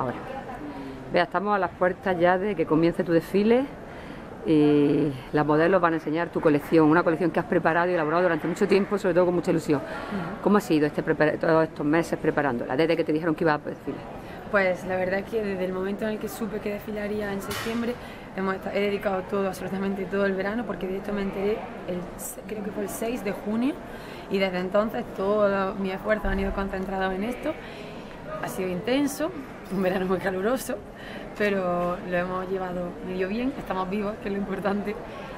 ahora. Vea, estamos a las puertas ya de que comience tu desfile y las modelos van a enseñar tu colección, una colección que has preparado y elaborado durante mucho tiempo, sobre todo con mucha ilusión. ¿Cómo ha sido este todos estos meses preparándola, desde que te dijeron que iba a desfile? Pues la verdad es que desde el momento en el que supe que desfilaría en septiembre, hemos, he dedicado todo, absolutamente todo el verano, porque de esto me enteré, el, creo que fue el 6 de junio, y desde entonces todo mi esfuerzo han ido concentrado en esto. Ha sido intenso, un verano muy caluroso, pero lo hemos llevado medio bien, estamos vivos, que es lo importante,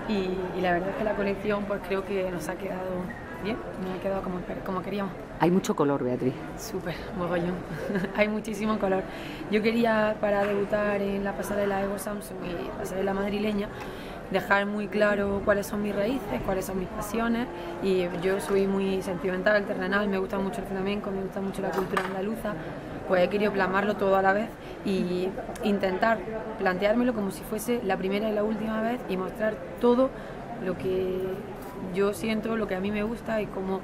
y, la verdad es que la colección pues creo que nos ha quedado bien, nos ha quedado como, como queríamos. Hay mucho color, Beatriz. Súper, mogollón. Hay muchísimo color. Yo quería, para debutar en la pasarela Evo Samsung y pasarela madrileña, dejar muy claro cuáles son mis raíces, cuáles son mis pasiones y yo soy muy sentimental, terrenal, me gusta mucho el flamenco, me gusta mucho la cultura andaluza, pues he querido plasmarlo todo a la vez y intentar planteármelo como si fuese la primera y la última vez y mostrar todo lo que yo siento, lo que a mí me gusta y cómo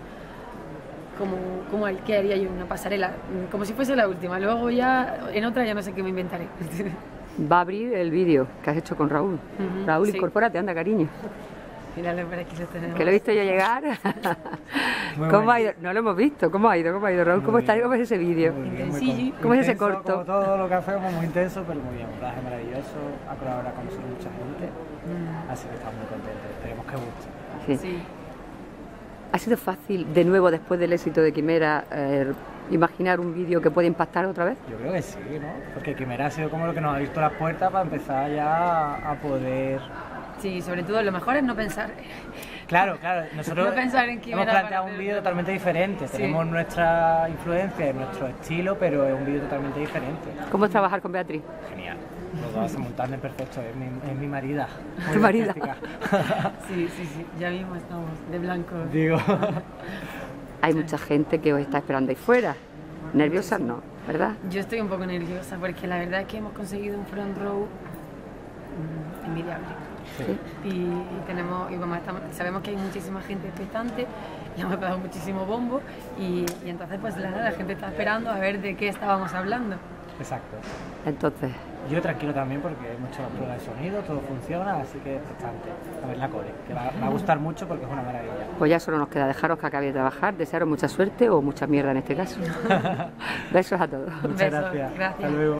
como, como el que haría yo en una pasarela, como si fuese la última. Luego ya en otra ya no sé qué me inventaré. Va a abrir el vídeo que has hecho con Raúl. Raúl, incorpórate, anda, cariño. Míralo por aquí lo tenemos. Que lo he visto yo llegar. ¿Cómo ha ido? No lo hemos visto. ¿Cómo ha ido? ¿Cómo ha ido, Raúl? ¿Cómo, está? ¿Cómo es ese vídeo? ¿Cómo es ese corto? Como todo lo que hacemos, muy intenso, pero muy bien. Un traje maravilloso. Ha colaborado con mucha gente. Mm. Así que estamos muy contentos. Esperemos que guste. Sí. ¿Ha sido fácil, de nuevo, después del éxito de Quimera, eh, imaginar un vídeo que puede impactar otra vez? Yo creo que sí, ¿no? Porque Quimera ha sido como lo que nos ha visto las puertas para empezar ya a poder Sí, sobre todo lo mejor es no pensar. Claro, claro. Nosotros hemos planteado un vídeo totalmente diferente. Tenemos nuestra influencia, nuestro estilo, pero es un vídeo totalmente diferente. ¿Cómo es trabajar con Beatriz? Genial. Los dos un tándem perfecto. Es mi, es mi marida. ¿Tu marida? sí, sí, sí. Ya mismo estamos de blanco. Digo. Hay mucha gente que os está esperando ahí fuera. ¿Nerviosa? No, ¿verdad? Yo estoy un poco nerviosa porque la verdad es que hemos conseguido un front row mm, envidiable. Y, tenemos, y sabemos que hay muchísima gente expectante, le hemos dado muchísimo bombo y, entonces pues la, la gente está esperando a ver de qué estábamos hablando. Exacto. Entonces. Yo tranquilo también porque hemos hecho la prueba de sonido, todo funciona, así que bastante. A ver la cole, que va, a gustar mucho porque es una maravilla. Pues ya solo nos queda dejaros que acabe de trabajar, desearos mucha suerte o mucha mierda en este caso. Besos a todos. Muchas gracias. gracias. Hasta luego.